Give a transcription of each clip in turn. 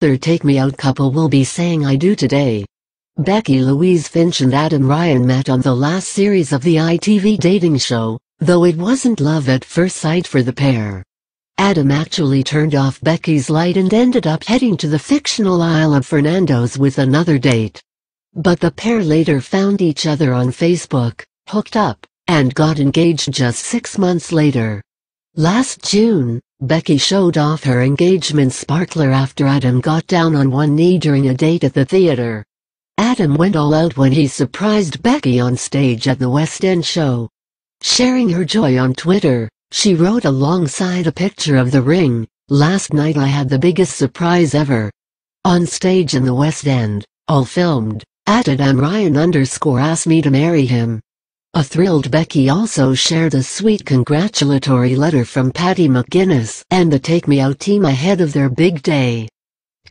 Their Take Me Out couple will be saying I do today. Becky Louise Finch and Adam Ryan met on the last series of the ITV dating show, though it wasn't love at first sight for the pair. Adam actually turned off Becky's light and ended up heading to the fictional Isle of Fernandos with another date. But the pair later found each other on Facebook, hooked up, and got engaged just six months later. Last June, Becky showed off her engagement sparkler after Adam got down on one knee during a date at the theater. Adam went all out when he surprised Becky on stage at the West End show. Sharing her joy on Twitter, she wrote alongside a picture of the ring, Last night I had the biggest surprise ever. On stage in the West End, all filmed, at Adam Ryan underscore asked me to marry him. A thrilled Becky also shared a sweet congratulatory letter from Paddy McGuinness and the Take Me Out team ahead of their big day.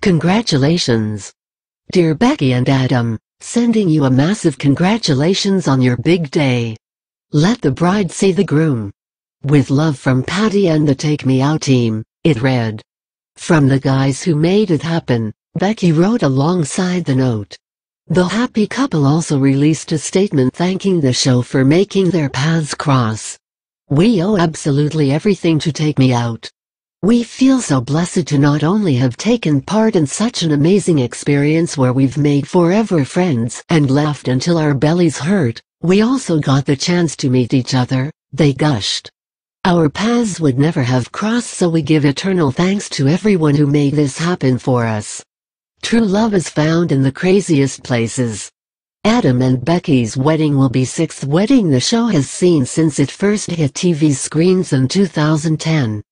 Congratulations! Dear Becky and Adam, sending you a massive congratulations on your big day. Let the bride see the groom. With love from Patty and the Take Me Out team, it read. From the guys who made it happen, Becky wrote alongside the note. The happy couple also released a statement thanking the show for making their paths cross. We owe absolutely everything to Take Me Out. We feel so blessed to not only have taken part in such an amazing experience where we've made forever friends and laughed until our bellies hurt, we also got the chance to meet each other, they gushed. Our paths would never have crossed so we give eternal thanks to everyone who made this happen for us. True love is found in the craziest places. Adam and Becky's wedding will be sixth wedding the show has seen since it first hit TV screens in 2010.